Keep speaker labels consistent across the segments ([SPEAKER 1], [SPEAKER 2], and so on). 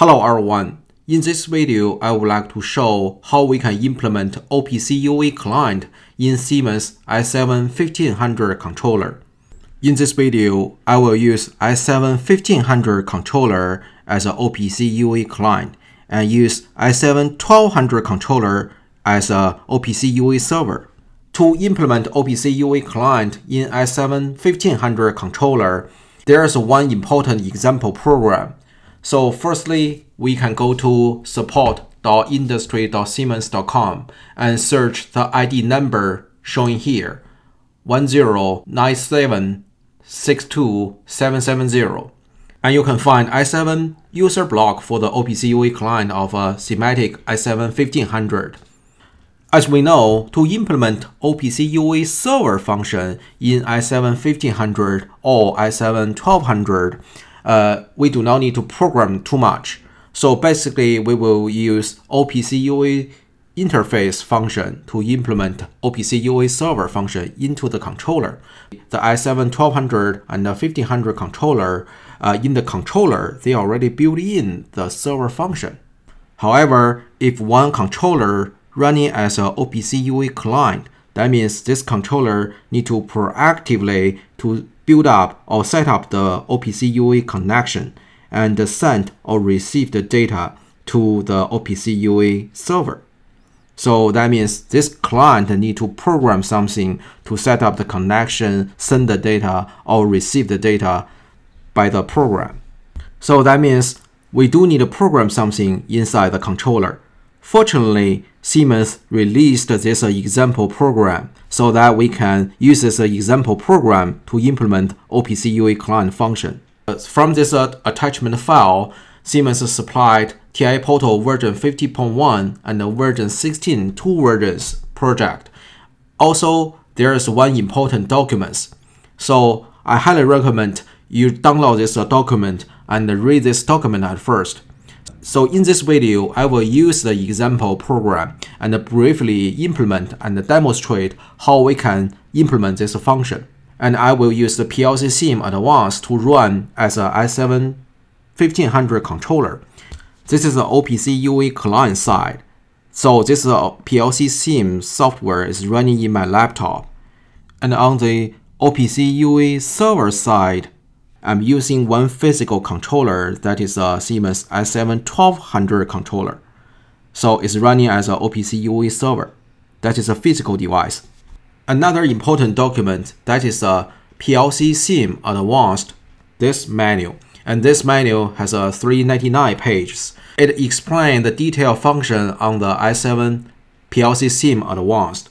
[SPEAKER 1] Hello everyone. In this video, I would like to show how we can implement OPC UA client in Siemens S7 1500 controller. In this video, I will use S7 1500 controller as an OPC UA client and use S7 1200 controller as a OPC UA server. To implement OPC UA client in S7 1500 controller, there is one important example program so firstly, we can go to support.industry.siemens.com and search the ID number showing here, 109762770. And you can find S7 user block for the OPC UA client of a Simatic S7 1500. As we know, to implement OPC UA server function in S7 1500 or S7 1200, uh, we do not need to program too much. So basically, we will use OPC UA interface function to implement OPC UA server function into the controller. The S7 1200 and the 1500 controller, uh, in the controller, they already built in the server function. However, if one controller running as an OPC UA client, that means this controller need to proactively to build up or set up the OPC UA connection and send or receive the data to the OPC UA server. So that means this client need to program something to set up the connection, send the data, or receive the data by the program. So that means we do need to program something inside the controller. Fortunately, Siemens released this example program so that we can use this example program to implement OPC UA client function. From this uh, attachment file, Siemens supplied TIA Portal version 50.1 and version 16 two versions project. Also, there is one important document. So I highly recommend you download this document and read this document at first. So in this video, I will use the example program and briefly implement and demonstrate how we can implement this function. And I will use the PLC Sim Advanced to run as a S7 1500 controller. This is the OPC UA client side. So this is PLC Sim software is running in my laptop. And on the OPC UA server side, I'm using one physical controller that is a Siemens S7 1200 controller. So it's running as an OPC UA server. That is a physical device. Another important document that is a PLC Sim Advanced, this manual. And this manual has uh, a 399 pages. It explains the detailed function on the S7 PLC Sim Advanced.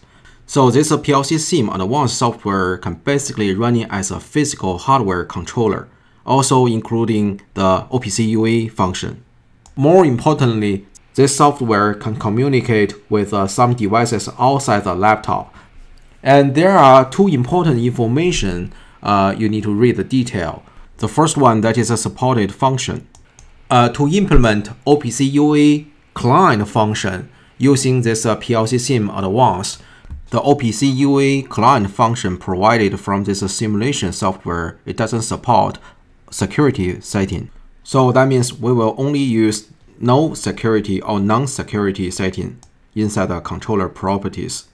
[SPEAKER 1] So this PLC Sim advanced software can basically running as a physical hardware controller, also including the OPC UA function. More importantly, this software can communicate with uh, some devices outside the laptop. And there are two important information uh, you need to read the detail. The first one that is a supported function. Uh, to implement OPC UA client function using this uh, PLC Sim Advanced, the OPC UA client function provided from this simulation software, it doesn't support security setting. So that means we will only use no security or non-security setting inside the controller properties.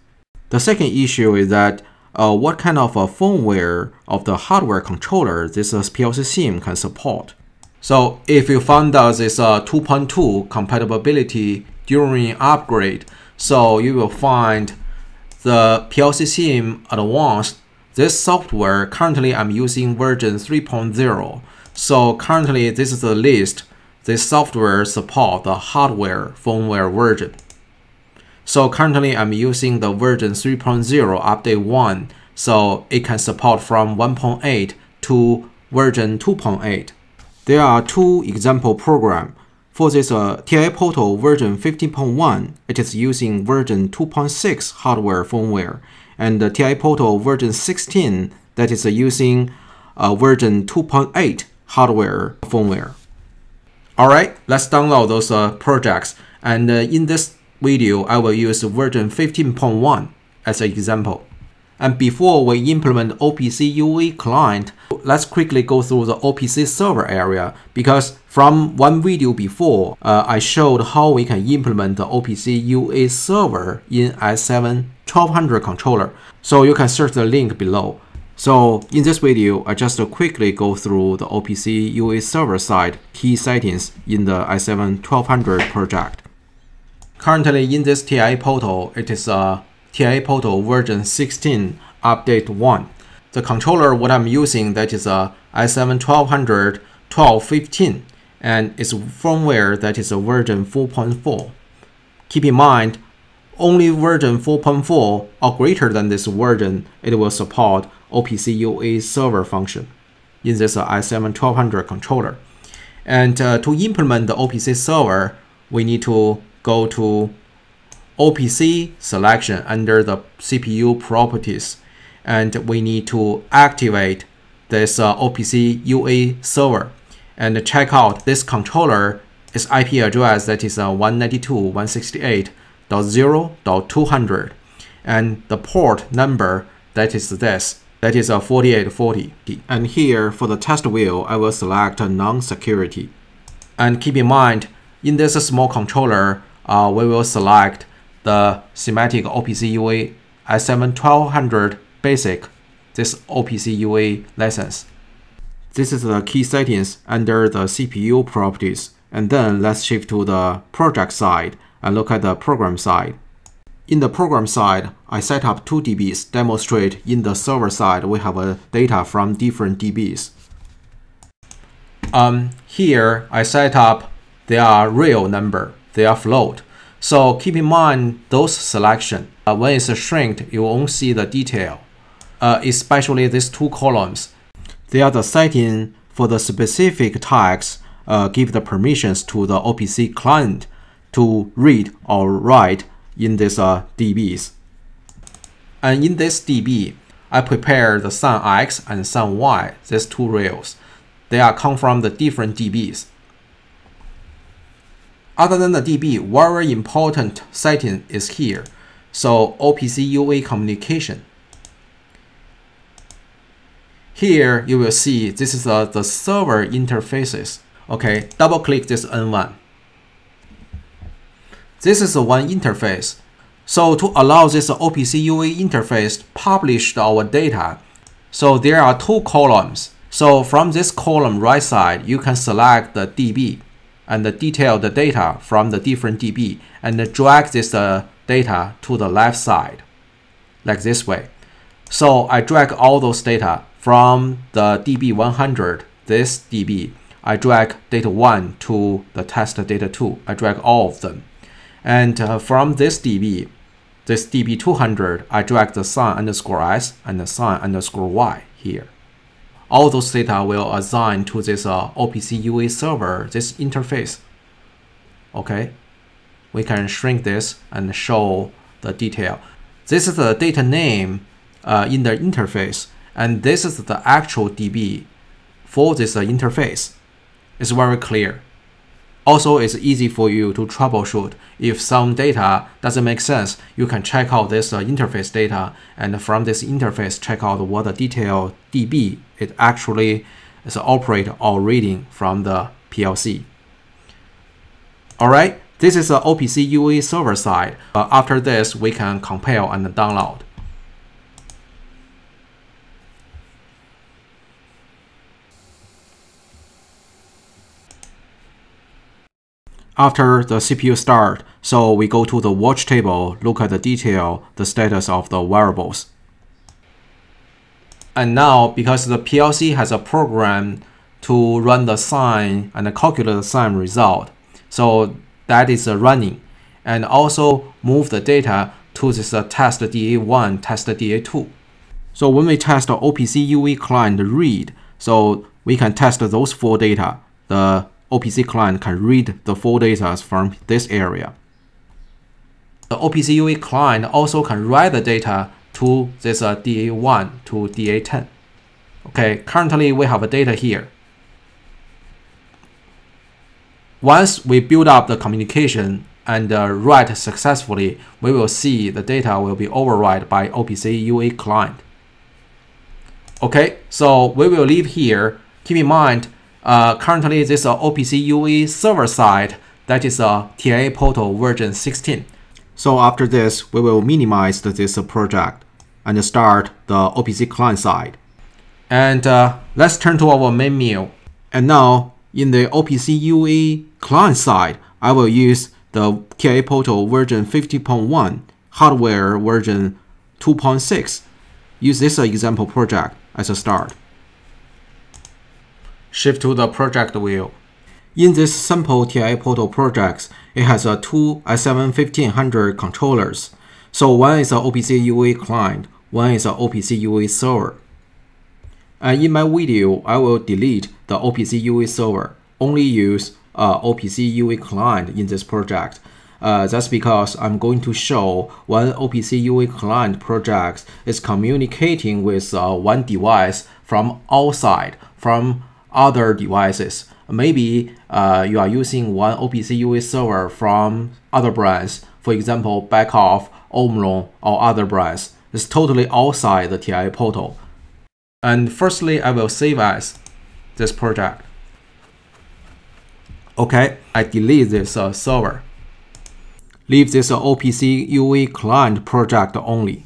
[SPEAKER 1] The second issue is that uh, what kind of a firmware of the hardware controller this uh, PLC Sim can support. So if you found out this uh, 2.2 compatibility during upgrade, so you will find the PLC Sim Advanced, this software currently I'm using version 3.0. So currently this is the list. This software support the hardware firmware version. So currently I'm using the version 3.0 update 1. So it can support from 1.8 to version 2.8. There are two example programs for this uh, TIA Portal version 15.1, it is using version 2.6 hardware firmware, and the TIA Portal version 16 that is uh, using uh, version 2.8 hardware firmware. Alright, let's download those uh, projects. And uh, in this video, I will use version 15.1 as an example. And before we implement OPC UA client, let's quickly go through the OPC server area because from one video before, uh, I showed how we can implement the OPC UA server in S7 1200 controller. So you can search the link below. So in this video, I just quickly go through the OPC UA server side key settings in the S7 1200 project. Currently in this TIA portal, it is a TIA portal version 16 update 1. The controller what I'm using that is a S7 1200 1215 and its firmware that is a version 4.4. Keep in mind, only version 4.4 or greater than this version, it will support OPC UA server function in this S7 1200 controller. And uh, to implement the OPC server, we need to go to OPC selection under the CPU properties and we need to activate this uh, OPC UA server and check out this controller. Its IP address that is uh, 192.168.0.200 and the port number that is this that is a uh, 4840 and here for the test wheel I will select non-security. And keep in mind in this small controller uh, we will select the Simatic OPC UA S7 1200 basic, this OPC UA license. This is the key settings under the CPU properties. And then let's shift to the project side and look at the program side. In the program side, I set up two DBs demonstrate in the server side we have a data from different DBs. Um, here I set up their real number, their float. So keep in mind those selection. Uh, when it's shrinked, you won't see the detail, uh, especially these two columns. They are the setting for the specific tags uh, give the permissions to the OPC client to read or write in these uh, DBs. And in this DB, I prepare the sun X and sun Y, these two rails. They are come from the different DBs. Other than the DB, very important setting is here. So OPC UA communication. Here you will see this is uh, the server interfaces. Okay, double click this N1. This is the one interface. So to allow this OPC UA interface publish our data, so there are two columns. So from this column right side, you can select the DB and the detail the data from the different DB and drag this uh, data to the left side, like this way. So I drag all those data from the DB100, this DB. I drag data 1 to the test data 2. I drag all of them. And uh, from this DB, this DB200, I drag the sun underscore s and the sun underscore y here all those data will assign to this uh, OPC UA server, this interface. Okay, we can shrink this and show the detail. This is the data name uh, in the interface, and this is the actual DB for this uh, interface. It's very clear. Also, it's easy for you to troubleshoot. If some data doesn't make sense, you can check out this uh, interface data, and from this interface, check out what the detail DB it actually is operate or reading from the PLC. All right, this is the OPC UA server side. Uh, after this, we can compile and download. After the CPU start, so we go to the watch table, look at the detail, the status of the variables. And now, because the PLC has a program to run the sign and calculate the sign result, so that is uh, running. And also move the data to this uh, test DA1, test DA2. So when we test the OPC UA client read, so we can test those four data, the OPC client can read the full data from this area. The OPC UA client also can write the data to this uh, DA1 to DA10. Okay, currently we have a data here. Once we build up the communication and uh, write successfully, we will see the data will be override by OPC UA client. Okay, so we will leave here. Keep in mind, uh, currently this is uh, OPC UA server side, that is a uh, TIA Portal version 16. So after this, we will minimize this project and start the OPC client side. And uh, let's turn to our main menu. And now in the OPC UA client side, I will use the TIA Portal version 50.1, hardware version 2.6. Use this example project as a start. Shift to the project view. In this simple TIA Portal project, it has a two S7-1500 controllers. So one is an OPC UA client, one is an OPC UA server. And in my video, I will delete the OPC UA server, only use uh, OPC UA client in this project. Uh, that's because I'm going to show one OPC UA client project is communicating with uh, one device from outside, from other devices. Maybe uh, you are using one OPC UA server from other brands, for example, Beckhoff, Omron, or other brands. It's totally outside the TIA portal. And firstly, I will save as this project. Okay, I delete this uh, server. Leave this uh, OPC UA client project only.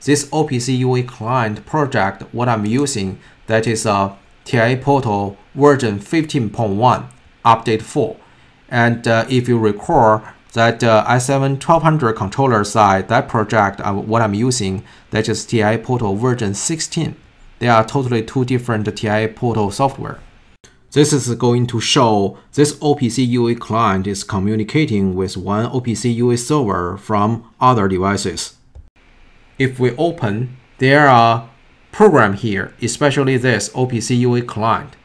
[SPEAKER 1] This OPC UA client project, what I'm using, that is a uh, TIA Portal version 15.1 update 4. And uh, if you recall that uh, S7 1200 controller side, that project, uh, what I'm using, that is TIA Portal version 16. They are totally two different TIA Portal software. This is going to show this OPC UA client is communicating with one OPC UA server from other devices. If we open, there are program here, especially this OPC UA client.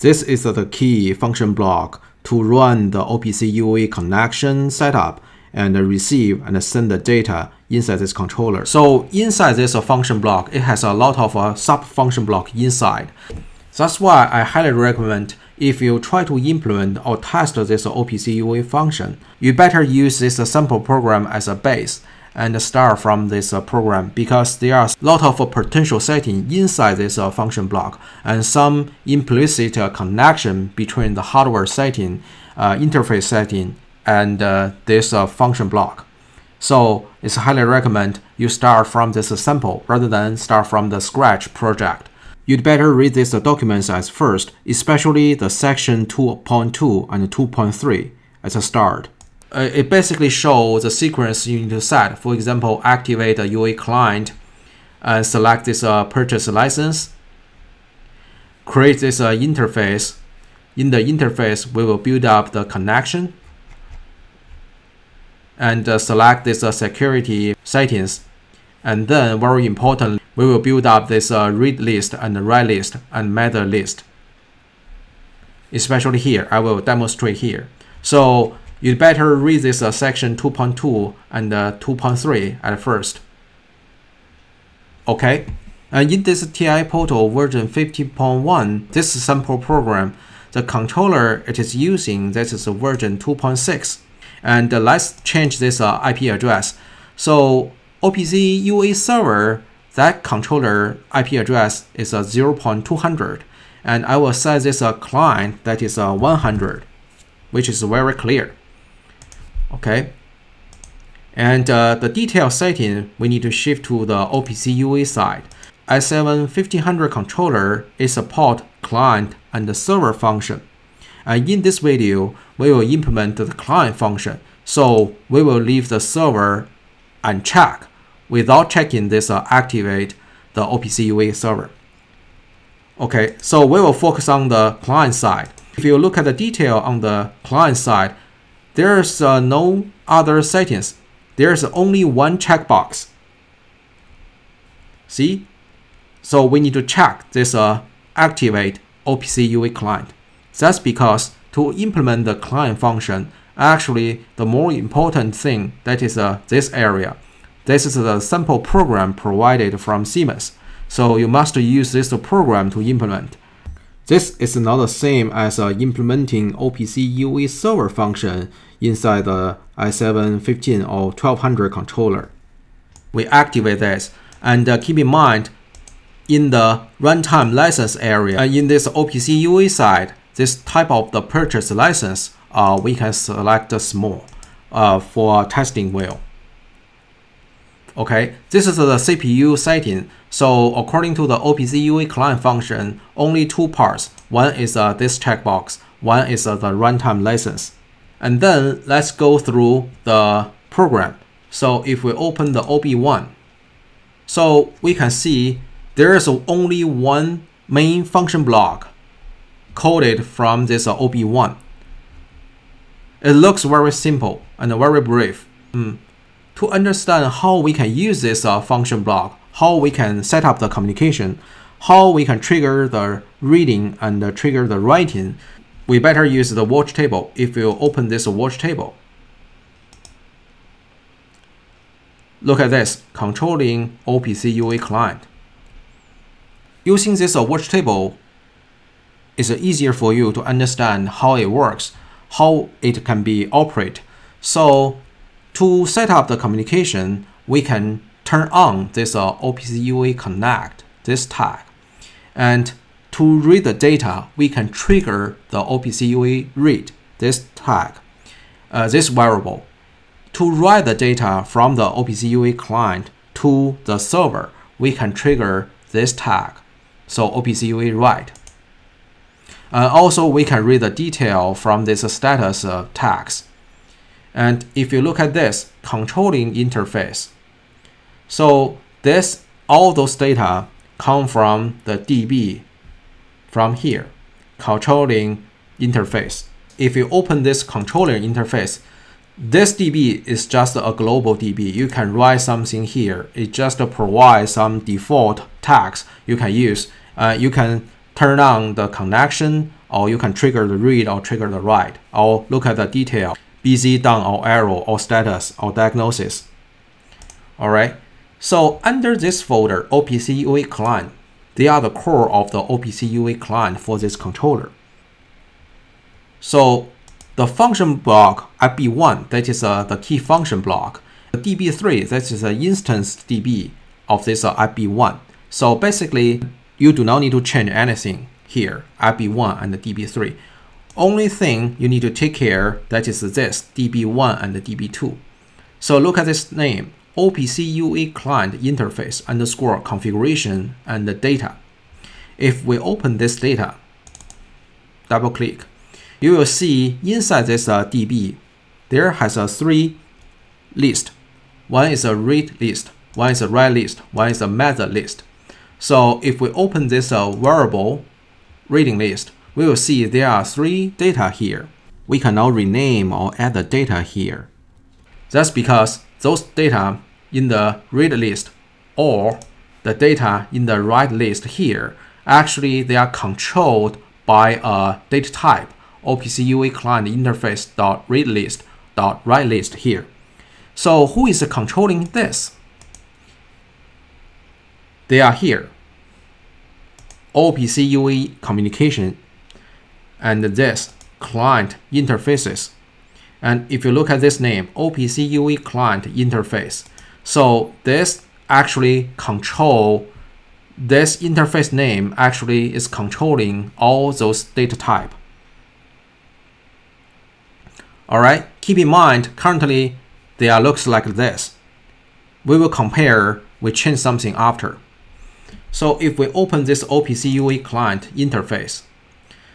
[SPEAKER 1] This is the key function block to run the OPC UA connection setup and receive and send the data inside this controller. So inside this function block, it has a lot of uh, sub-function block inside. That's why I highly recommend if you try to implement or test this OPC UA function, you better use this sample program as a base and start from this uh, program because there are a lot of uh, potential setting inside this uh, function block and some implicit connection between the hardware setting, interface setting, and this function block. So it's highly recommend you start from this sample rather than start from the scratch project. You'd better read these documents as first, especially the section 2.2 and 2.3 as a start uh, it basically shows the sequence you need to set. For example, activate a UA client and select this uh, purchase license. Create this uh, interface. In the interface, we will build up the connection and uh, select this uh, security settings. And then, very important, we will build up this uh, read list and write list and method list. Especially here, I will demonstrate here. So You'd better read this uh, section 2.2 and uh, 2.3 at first. Okay, and in this TIA Portal version 15.1, this sample program, the controller it is using, this is version 2.6. And uh, let's change this uh, IP address. So OPC UA server, that controller IP address is a uh, 0.200. And I will set this a uh, client that is a uh, 100, which is very clear okay? And uh, the detail setting, we need to shift to the OPC UA side. S7 1500 controller is support client and the server function. And in this video, we will implement the client function. So we will leave the server unchecked without checking this uh, activate the OPC UA server. Okay, so we will focus on the client side. If you look at the detail on the client side, there's uh, no other settings. There's only one checkbox. See? So we need to check this uh, activate OPC UA client. That's because to implement the client function, actually the more important thing that is uh, this area. This is the sample program provided from Siemens. So you must use this program to implement. This is not the same as uh, implementing OPC UA server function inside the S7-15 or 1200 controller. We activate this and uh, keep in mind in the runtime license area, uh, in this OPC UA side, this type of the purchase license, uh, we can select small uh, for testing well. Okay, this is the CPU setting. So according to the OPC UA client function, only two parts. One is uh, this checkbox, one is uh, the runtime license. And then let's go through the program. So if we open the OB1, so we can see there is only one main function block coded from this uh, OB1. It looks very simple and very brief. Mm. To understand how we can use this uh, function block, how we can set up the communication, how we can trigger the reading and uh, trigger the writing, we better use the watch table if you open this watch table. Look at this, controlling OPC UA client. Using this uh, watch table is easier for you to understand how it works, how it can be operated. So to set up the communication, we can turn on this uh, OPC UA Connect, this tag. And to read the data, we can trigger the OPC UA read, this tag, uh, this variable. To write the data from the OPC UA client to the server, we can trigger this tag, so OPC UA write. Uh, also, we can read the detail from this status uh, tags. And if you look at this, controlling interface. So this, all those data come from the DB from here, controlling interface. If you open this controller interface, this DB is just a global DB. You can write something here. It just provides some default tags you can use. Uh, you can turn on the connection or you can trigger the read or trigger the write or look at the detail, busy, done or error or status or diagnosis. Alright, so under this folder, OPC UA client, they are the core of the OPC UA client for this controller. So the function block FB1, that is uh, the key function block. The DB3, that is the instance DB of this uh, FB1. So basically, you do not need to change anything here, FB1 and the DB3. Only thing you need to take care that is this DB1 and DB2. So look at this name, OPC UA client interface underscore configuration and the data. If we open this data, double click, you will see inside this uh, DB, there has a three list. One is a read list, one is a write list, one is a method list. So if we open this uh, variable reading list, we will see there are three data here. We can now rename or add the data here. That's because those data in the read list or the data in the write list here, actually they are controlled by a data type OPC UA client interface dot read list dot write list here. So who is controlling this? They are here. OPC UA communication and this client interfaces. And if you look at this name, OPC UA client interface, so this actually control this interface name actually is controlling all those data type. Alright, keep in mind currently they are looks like this. We will compare, we change something after. So if we open this OPC UA client interface,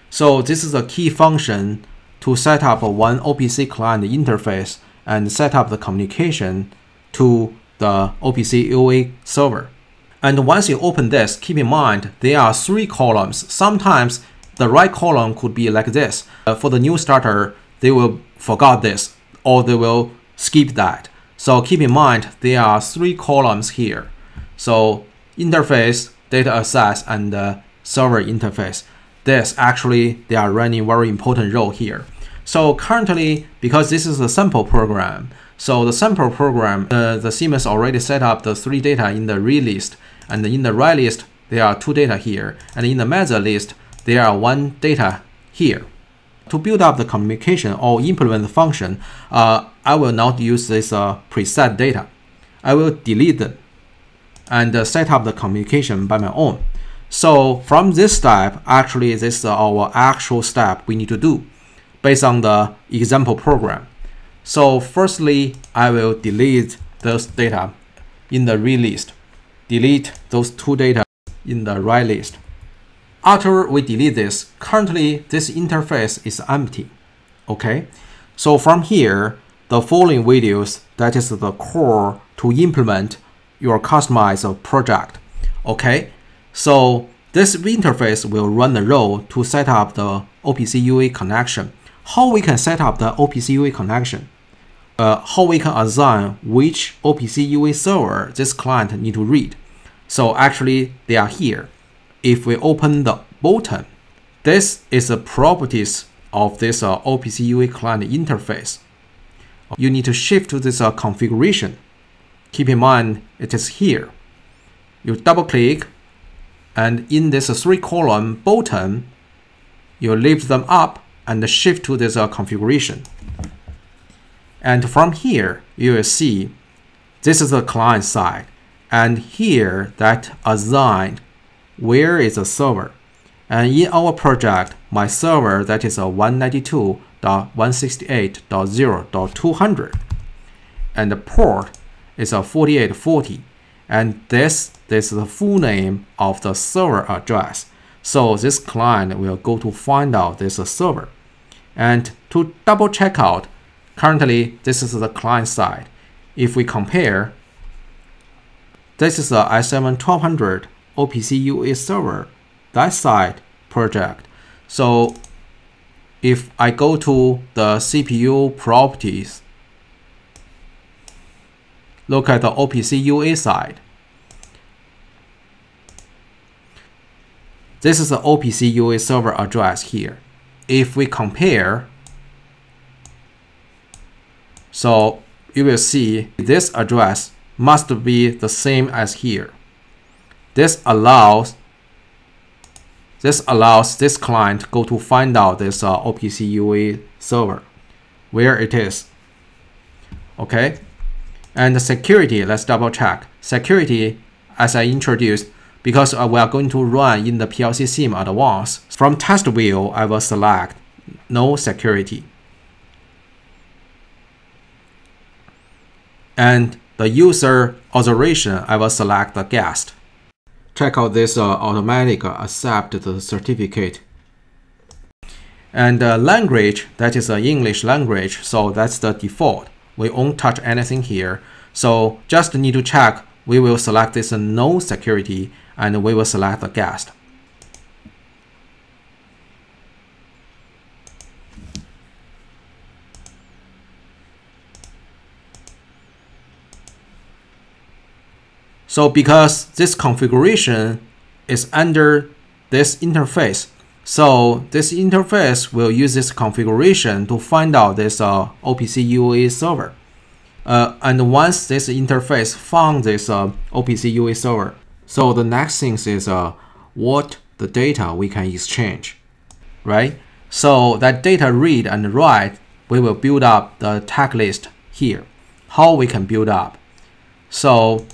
[SPEAKER 1] so this is a key function to set up one OPC client interface and set up the communication to the OPC UA server. And once you open this, keep in mind there are three columns. Sometimes the right column could be like this. Uh, for the new starter, they will forgot this or they will skip that. So keep in mind there are three columns here. So interface, data access, and uh, server interface. This actually, they are running very important role here. So currently, because this is a sample program, so the sample program, uh, the Siemens already set up the three data in the read list, and in the write list, there are two data here, and in the method list, there are one data here. To build up the communication or implement the function, uh, I will not use this uh, preset data. I will delete them and uh, set up the communication by my own. So from this step, actually this is our actual step we need to do based on the example program. So firstly, I will delete those data in the read list. Delete those two data in the write list. After we delete this, currently this interface is empty. Okay, so from here, the following videos, that is the core to implement your customized project. Okay, so this interface will run the role to set up the OPC UA connection. How we can set up the OPC UA connection? Uh, how we can assign which OPC UA server this client need to read. So actually they are here. If we open the button, this is the properties of this uh, OPC UA client interface. You need to shift to this uh, configuration. Keep in mind it is here. You double click and in this three column button, you lift them up and shift to this uh, configuration. And from here, you will see this is the client side. And here that assigned where is the server. And in our project, my server that is a 192.168.0.200 and the port is a 4840 and this, this is the full name of the server address. So this client will go to find out this server. And to double check out, currently this is the client side. If we compare, this is the S7 1200 OPC UA server, that side project. So if I go to the CPU properties, look at the OPC UA side. This is the OPC UA server address here. If we compare, so you will see this address must be the same as here. This allows this allows this client to go to find out this uh, OPC UA server, where it is. Okay, and the security, let's double check. Security, as I introduced, because uh, we are going to run in the PLC sim at once. from test view, I will select no security. And the user authorization, I will select the guest. Check out this uh, automatic accept the certificate. And uh, language, that is an English language, so that's the default. We won't touch anything here. So just need to check, we will select this no security and we will select the guest. So because this configuration is under this interface, so this interface will use this configuration to find out this uh, OPC UA server. Uh, and once this interface found this uh, OPC UA server, so the next thing is uh, what the data we can exchange, right? So that data read and write, we will build up the tag list here. How we can build up. So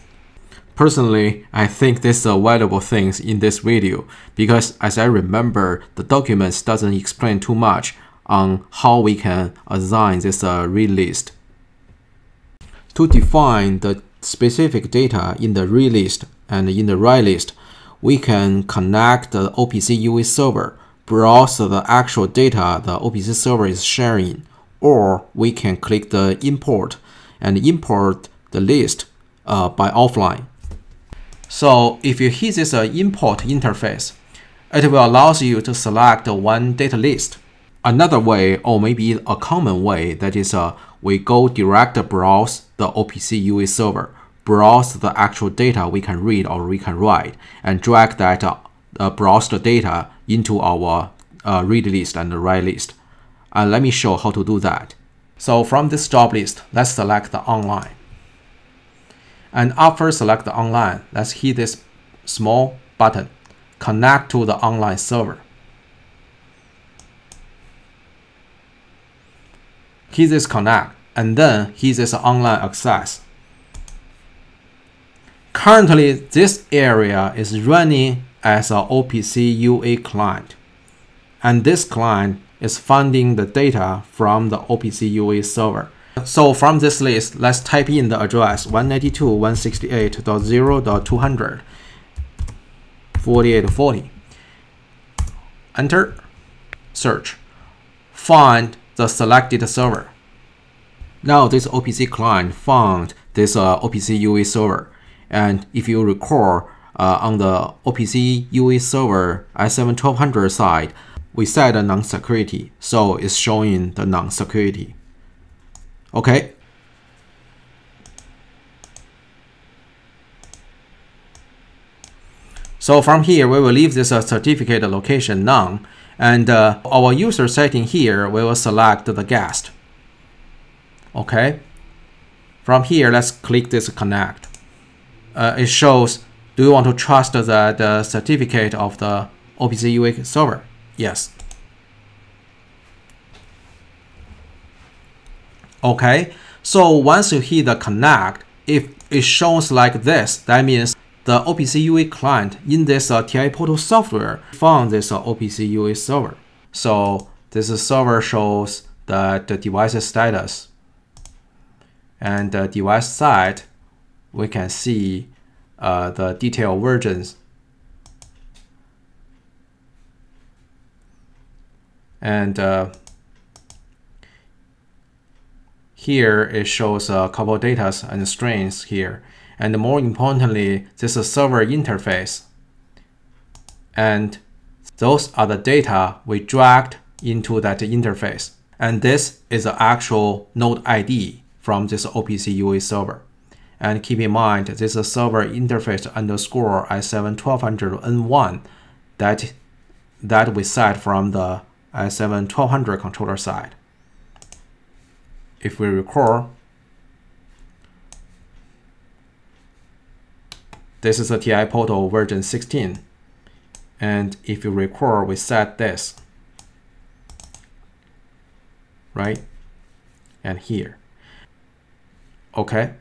[SPEAKER 1] Personally, I think this is a valuable thing in this video because as I remember, the documents doesn't explain too much on how we can assign this uh, read list. To define the specific data in the read list and in the write list, we can connect the OPC UA server, browse the actual data the OPC server is sharing, or we can click the import and import the list uh, by offline. So if you hit this uh, import interface, it will allow you to select one data list. Another way, or maybe a common way, that is uh, we go direct browse the OPC UA server, browse the actual data we can read or we can write, and drag that uh, uh, browsed data into our uh, read list and write list. And let me show how to do that. So from this job list, let's select the online. And after select the online, let's hit this small button, connect to the online server. Hit this connect, and then hit this online access. Currently, this area is running as an OPC UA client, and this client is funding the data from the OPC UA server. So from this list, let's type in the address 192.168.0.200 4840. Enter, search, find the selected server. Now this OPC client found this uh, OPC UA server. And if you recall, uh, on the OPC UA server S7-1200 side, we set a non-security, so it's showing the non-security. Okay. So from here, we will leave this uh, certificate location none, and uh, our user setting here, we will select the guest. Okay. From here, let's click this connect. Uh, it shows, do you want to trust the, the certificate of the OPC UA server? Yes. Okay, so once you hit the connect, if it shows like this, that means the OPC UA client in this uh, TIA Portal software found this uh, OPC UA server. So this server shows the, the device status. And the device side, we can see uh, the detailed versions. And uh, here it shows a couple data and strings here. And more importantly, this is server interface. And those are the data we dragged into that interface. And this is the actual node ID from this OPC UA server. And keep in mind, this is server interface underscore S7-1200N1 that, that we set from the S7-1200 controller side if we recall, this is a TIA Portal version 16. And if you recall, we set this, right? And here. Okay.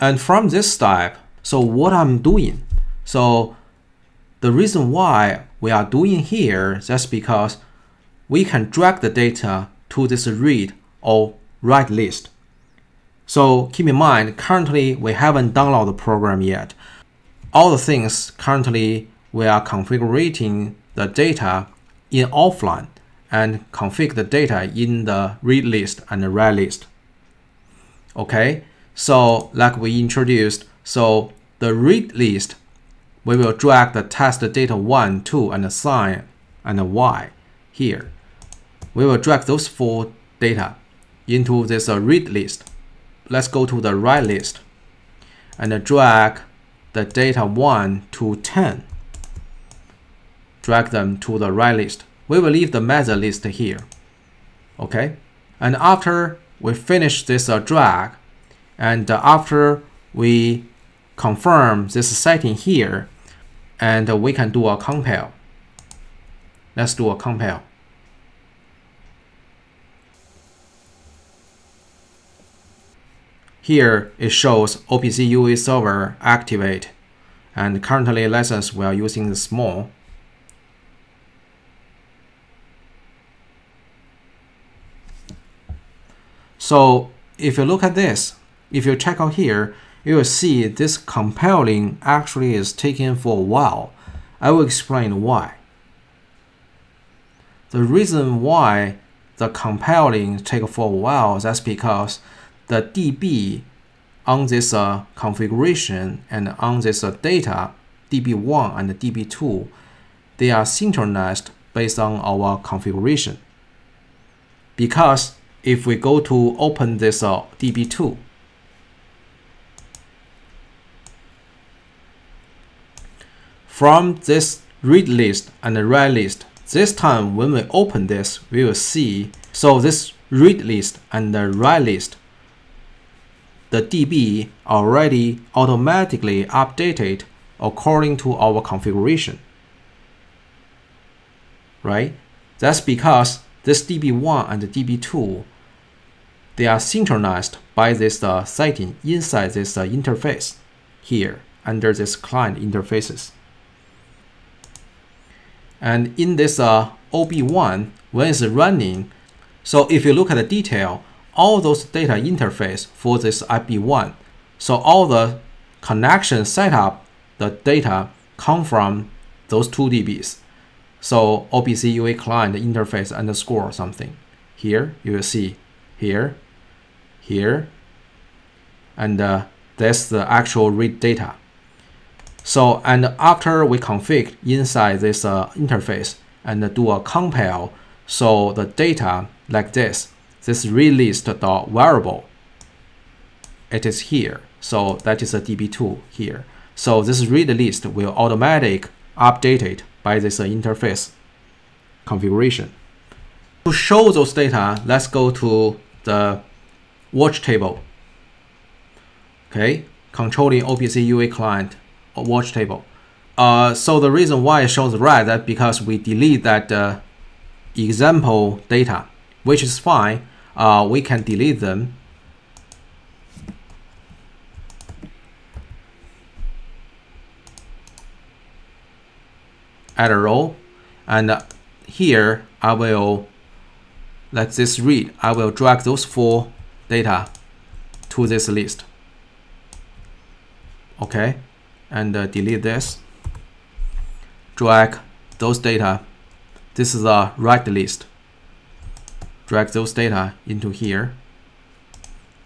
[SPEAKER 1] And from this step, so what I'm doing, so the reason why we are doing here just because we can drag the data to this read or write list. So keep in mind, currently we haven't downloaded the program yet. All the things currently we are configuring the data in offline and configure the data in the read list and the write list. Okay, so like we introduced, so the read list we will drag the test data 1, 2, and sign and y here. We will drag those four data into this uh, read list. Let's go to the write list and drag the data 1 to 10. Drag them to the write list. We will leave the method list here. Okay. And after we finish this uh, drag, and uh, after we confirm this setting here, and we can do a compile. Let's do a compile. Here it shows OPC UA server activate and currently license we are using the small. So if you look at this, if you check out here, you will see this compiling actually is taking for a while. I will explain why. The reason why the compiling take for a while that's because the DB on this uh, configuration and on this uh, data, DB1 and DB2, they are synchronized based on our configuration. Because if we go to open this uh, DB2, From this read list and the write list, this time when we open this, we will see, so this read list and the write list, the DB already automatically updated according to our configuration. right? That's because this DB1 and DB2, they are synchronized by this uh, setting inside this uh, interface here under this client interfaces. And in this uh, OB1, when it's running, so if you look at the detail, all those data interface for this IP1, so all the connection setup, the data come from those two DBs. So OPC UA client interface underscore something. Here you will see here, here, and uh, that's the actual read data. So and after we config inside this uh, interface and do a compile, so the data like this, this released dot variable, it is here. So that is a DB2 here. So this read list will automatic update it by this uh, interface configuration. To show those data, let's go to the watch table. Okay, controlling OPC UA client watch table. Uh, so the reason why it shows red that because we delete that uh, example data, which is fine. Uh, we can delete them. Add a row, and here I will let this read. I will drag those four data to this list. Okay and uh, delete this. Drag those data. This is a right list. Drag those data into here.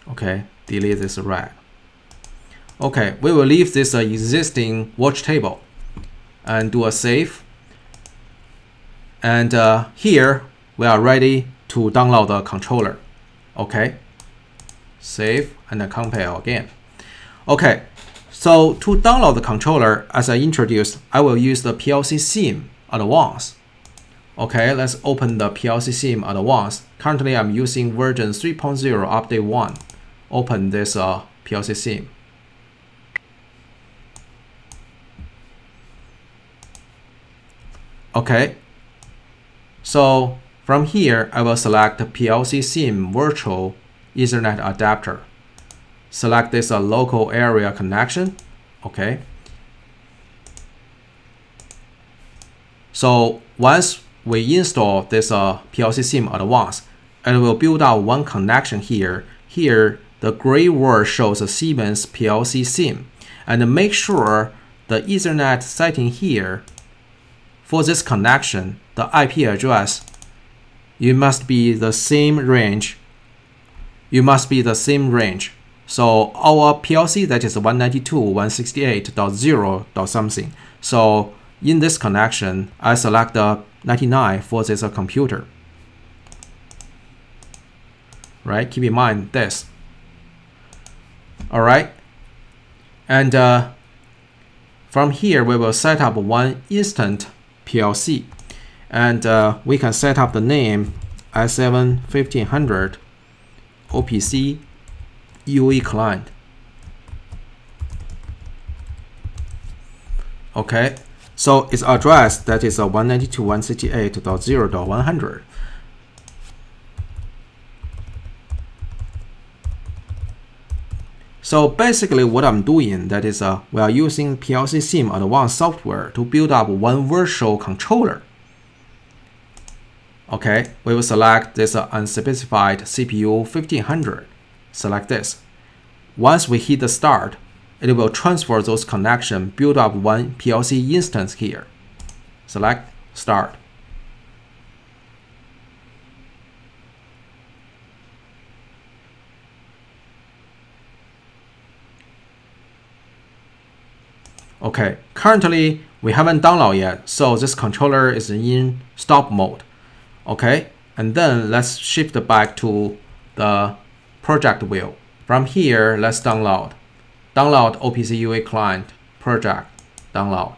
[SPEAKER 1] Okay, delete this right. Okay, we will leave this uh, existing watch table and do a save. And uh, here we are ready to download the controller. Okay, save and compile again. Okay, so to download the controller, as I introduced, I will use the PLC Sim Advanced. Okay, let's open the PLC Sim Advanced. Currently, I'm using version 3.0 update 1. Open this uh, PLC Sim. Okay, so from here, I will select PLC Sim Virtual Ethernet Adapter select this uh, local area connection. Okay. So once we install this uh, PLC SIM Advanced, it will build out one connection here. Here, the gray word shows a Siemens PLC SIM. And make sure the Ethernet setting here for this connection, the IP address, you must be the same range. You must be the same range so our PLC that is 192.168.0. something. So in this connection, I select the 99 for this computer. Right, keep in mind this. All right, and uh, from here we will set up one instant PLC, and uh, we can set up the name S7 1500 OPC UA client. Okay, so its address that is a 192.168.0.100. So basically what I'm doing that is uh, we are using PLC Sim Advanced software to build up one virtual controller. Okay, we will select this uh, unspecified CPU 1500 select this. Once we hit the start, it will transfer those connections, build up one PLC instance here. Select start. Okay, currently we haven't downloaded yet, so this controller is in stop mode. Okay, and then let's shift back to the project view. From here, let's download. Download OPC UA client project download.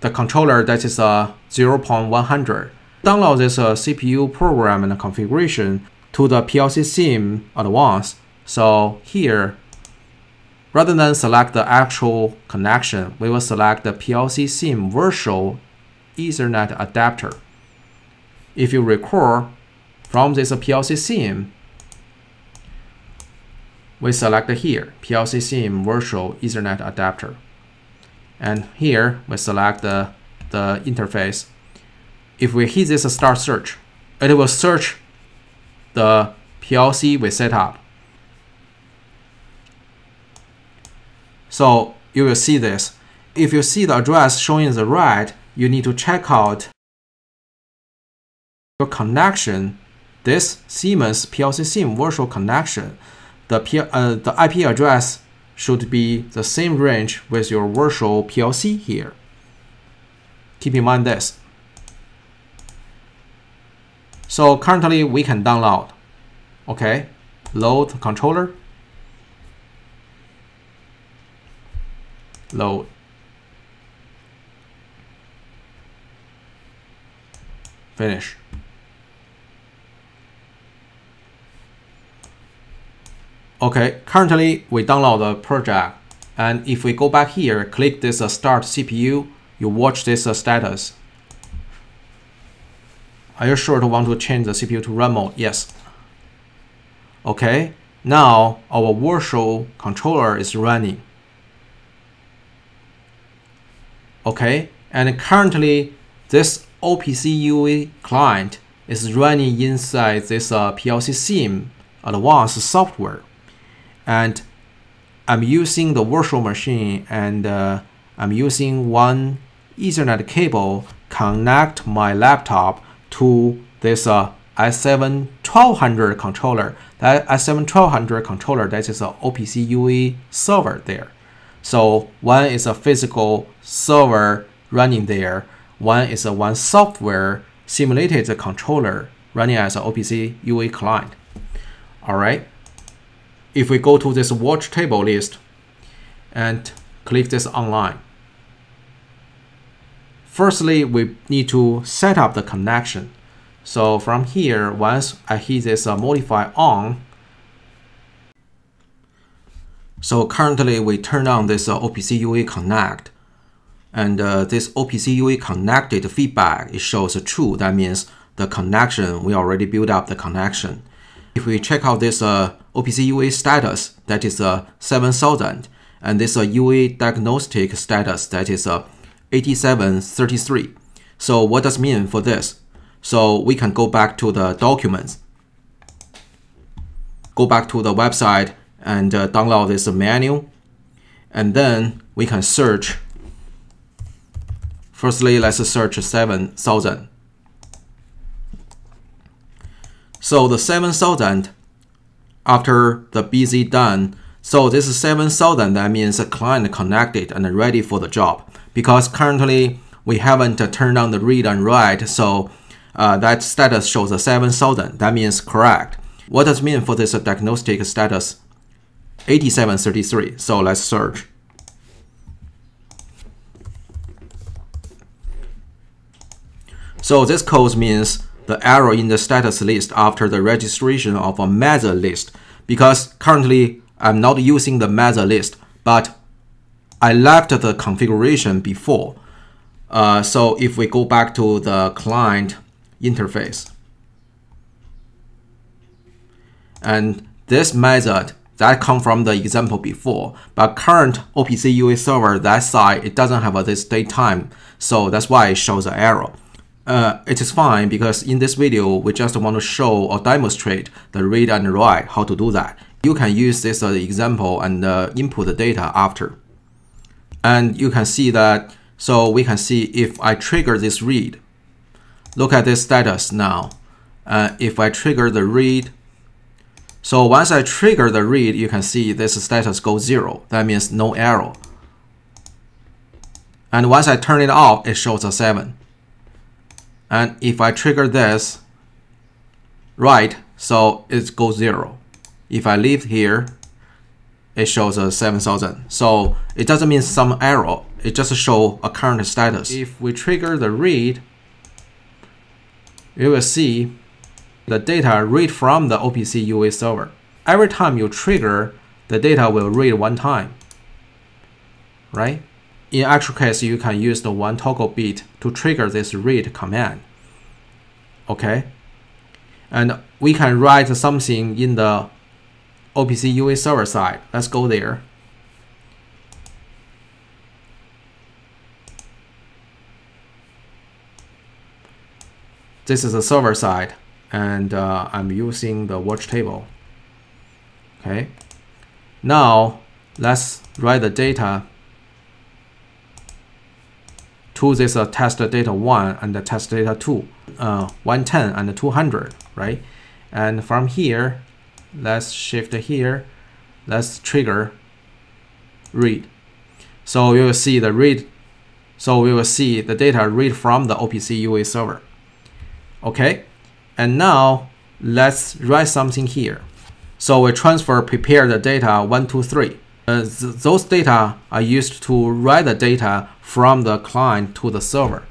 [SPEAKER 1] The controller that is a 0.100. Download this uh, CPU program and configuration to the PLC Sim at once. So here, rather than select the actual connection, we will select the PLC SIM virtual Ethernet adapter. If you recall, from this PLC SIM, we select here PLC SIM virtual Ethernet adapter. And here we select the, the interface. If we hit this start search, it will search the PLC we set up. So you will see this. If you see the address showing in the right, you need to check out your connection, this Siemens PLC SIM virtual connection. The, P uh, the IP address should be the same range with your virtual PLC here. Keep in mind this. So currently we can download, okay, load controller, load. Finish. Okay, currently we download the project and if we go back here, click this uh, start CPU, you watch this uh, status. Are you sure to want to change the CPU to run mode? Yes. Okay, now our virtual controller is running. Okay, and currently this OPC UA client is running inside this uh, PLC SIM advanced software. And I'm using the virtual machine and uh, I'm using one Ethernet cable connect my laptop to this uh, S7 1200 controller. That S7 1200 controller, that is an OPC UA server there. So one is a physical server running there. One is a one software simulated controller running as an OPC UA client. All right. If we go to this watch table list and click this online. Firstly, we need to set up the connection. So from here, once I hit this uh, modify on, so currently we turn on this uh, OPC UA connect and uh, this OPC UA connected feedback, it shows true. That means the connection, we already built up the connection. If we check out this uh, OPC UA status, that is uh, 7000, and this a UA diagnostic status, that is uh, 8733. So what does mean for this? So we can go back to the documents, go back to the website and uh, download this manual. And then we can search. Firstly, let's search 7000. So the 7000, after the busy done, so this is 7000, that means a client connected and ready for the job. Because currently we haven't turned on the read and write, so uh, that status shows a 7000. That means correct. What does mean for this diagnostic status? 8733. So let's search. So this code means the error in the status list after the registration of a method list because currently I'm not using the method list, but I left the configuration before. Uh, so if we go back to the client interface, and this method that come from the example before, but current OPC UA server that side, it doesn't have this date time, so that's why it shows an error. Uh, it is fine because in this video, we just want to show or demonstrate the read and write, how to do that. You can use this as example and uh, input the data after. And you can see that, so we can see if I trigger this read, look at this status now. Uh, if I trigger the read, so once I trigger the read, you can see this status goes zero. That means no error. And once I turn it off, it shows a seven. And if I trigger this, right, so it goes zero. If I leave here, it shows a 7000. So it doesn't mean some error. It just show a current status. If we trigger the read, you will see the data read from the OPC UA server. Every time you trigger, the data will read one time. right? In actual case, you can use the one toggle bit to trigger this read command. Okay, and we can write something in the OPC UA server side. Let's go there. This is the server side, and uh, I'm using the watch table. Okay, now let's write the data to this uh, test data 1 and the test data 2, uh, 110 and 200, right? And from here, let's shift here, let's trigger read. So we will see the read, so we will see the data read from the OPC UA server. Okay, and now let's write something here. So we transfer prepare the data 1, 2, 3. Uh, th those data are used to write the data from the client to the server.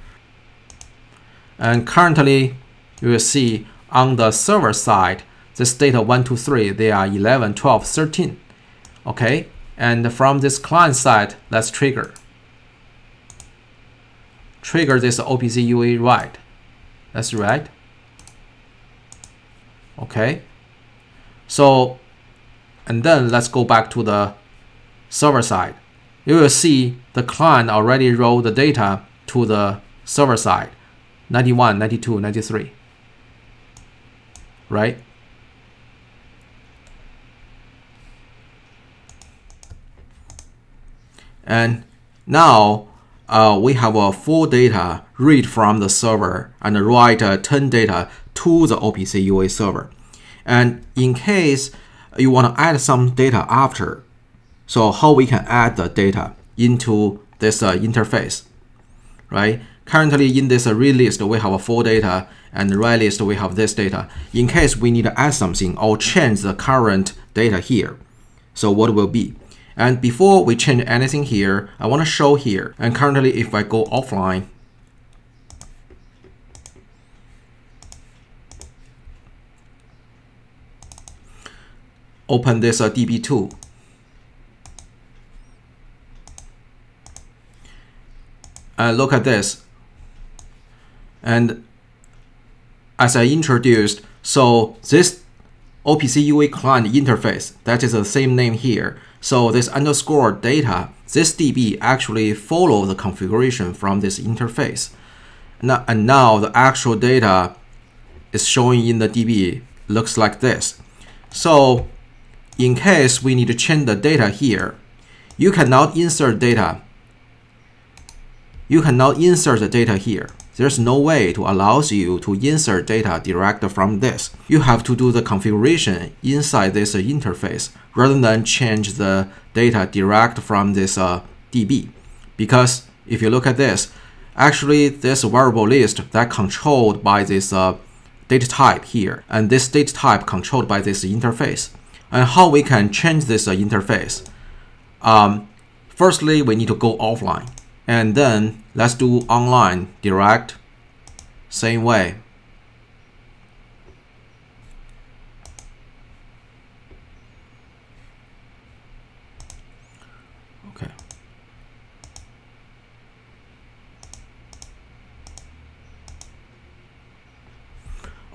[SPEAKER 1] And currently, you will see on the server side, this data 1, 2, 3, they are 11, 12, 13. Okay, and from this client side, let's trigger. Trigger this OPC UA write. That's right. Okay. So, and then let's go back to the server side. You will see the client already wrote the data to the server side, 91, 92, 93. Right? And now uh, we have a full data read from the server and write uh, 10 data to the OPC UA server. And in case you want to add some data after, so how we can add the data into this uh, interface, right? Currently in this uh, read list, we have a full data and write list, we have this data. In case we need to add something or change the current data here, so what will be? And before we change anything here, I want to show here. And currently, if I go offline, open this uh, DB2. And look at this. And as I introduced, so this OPC UA client interface, that is the same name here. So this underscore data, this DB actually follow the configuration from this interface. Now, and now the actual data is showing in the DB looks like this. So in case we need to change the data here, you cannot insert data. You cannot insert the data here. There's no way to allows you to insert data direct from this. You have to do the configuration inside this interface rather than change the data direct from this uh, DB. Because if you look at this, actually this variable list that controlled by this uh, data type here, and this data type controlled by this interface and how we can change this uh, interface. Um, firstly, we need to go offline and then let's do online direct same way. Okay.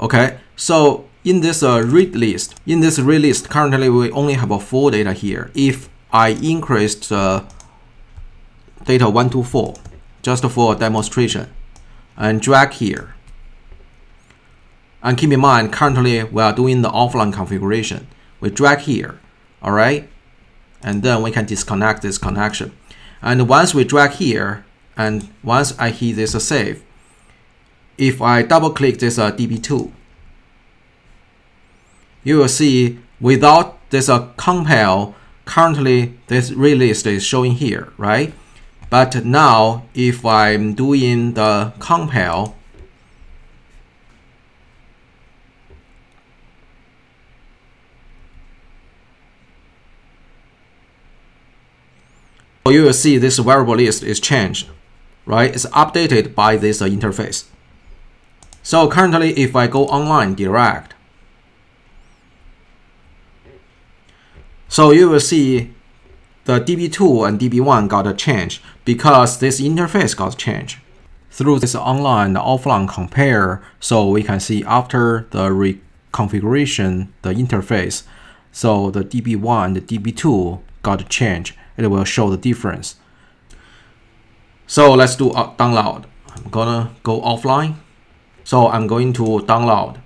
[SPEAKER 1] Okay, so in this uh, read list, in this read list, currently we only have a full data here. If I increased the data 1 to 4, just for demonstration, and drag here. And keep in mind, currently we are doing the offline configuration. We drag here, all right? And then we can disconnect this connection. And once we drag here, and once I hit this save, if I double click this uh, DB2, you will see without this uh, compile, currently this list is showing here, right? But now if I'm doing the compile, you will see this variable list is changed, right? It's updated by this interface. So currently, if I go online direct, So you will see the DB2 and DB1 got a change because this interface got changed. Through this online offline compare, so we can see after the reconfiguration, the interface, so the DB1 and the DB2 got changed. It will show the difference. So let's do a download. I'm gonna go offline. So I'm going to download.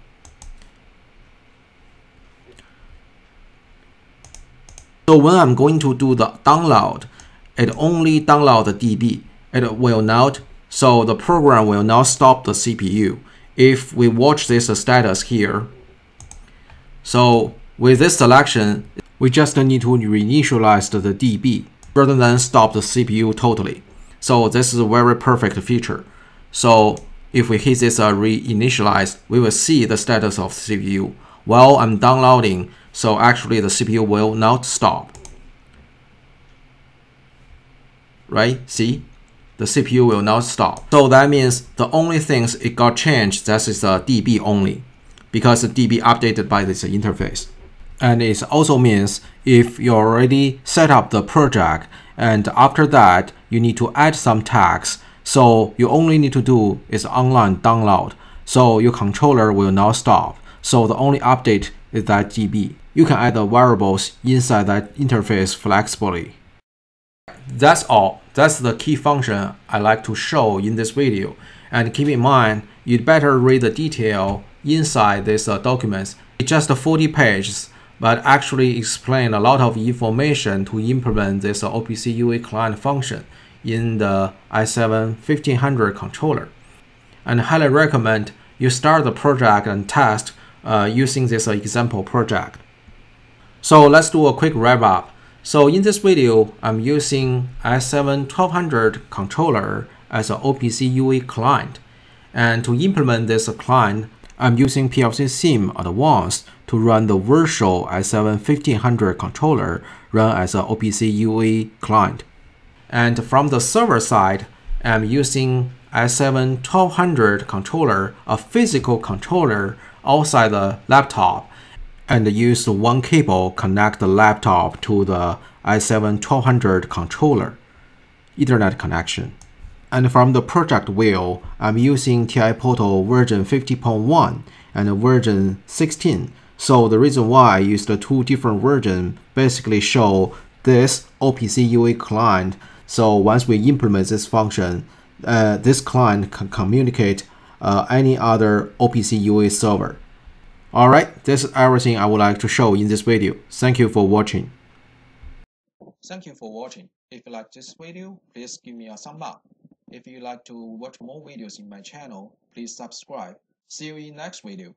[SPEAKER 1] So when I'm going to do the download, it only download the DB. It will not, so the program will not stop the CPU. If we watch this status here, so with this selection, we just need to reinitialize the DB rather than stop the CPU totally. So this is a very perfect feature. So if we hit this uh, reinitialize, we will see the status of the CPU. While I'm downloading, so actually the CPU will not stop. Right? See? The CPU will not stop. So that means the only things it got changed, that is the DB only. Because the DB updated by this interface. And it also means if you already set up the project and after that you need to add some tags so you only need to do is online download so your controller will not stop so the only update is that DB you can add the variables inside that interface flexibly. That's all. That's the key function I like to show in this video. And keep in mind, you'd better read the detail inside this uh, documents. It's just 40 pages, but actually explain a lot of information to implement this uh, OPC UA client function in the S7 1500 controller. And highly recommend you start the project and test uh, using this uh, example project. So let's do a quick wrap up. So in this video, I'm using S7 1200 controller as an OPC UA client. And to implement this client, I'm using PLC Sim Advanced to run the virtual S7 1500 controller run as an OPC UA client. And from the server side, I'm using S7 1200 controller, a physical controller outside the laptop and use one cable connect the laptop to the S7 1200 controller, Ethernet connection. And from the project wheel, I'm using TIA Portal version 50.1 and version 16. So the reason why I used the two different versions basically show this OPC UA client. So once we implement this function, uh, this client can communicate uh, any other OPC UA server. Alright, this is everything I would like to show in this video. Thank you for watching.
[SPEAKER 2] Thank you for watching. If you like this video, please give me a thumb up. If you like to watch more videos in my channel, please subscribe. See you in next video.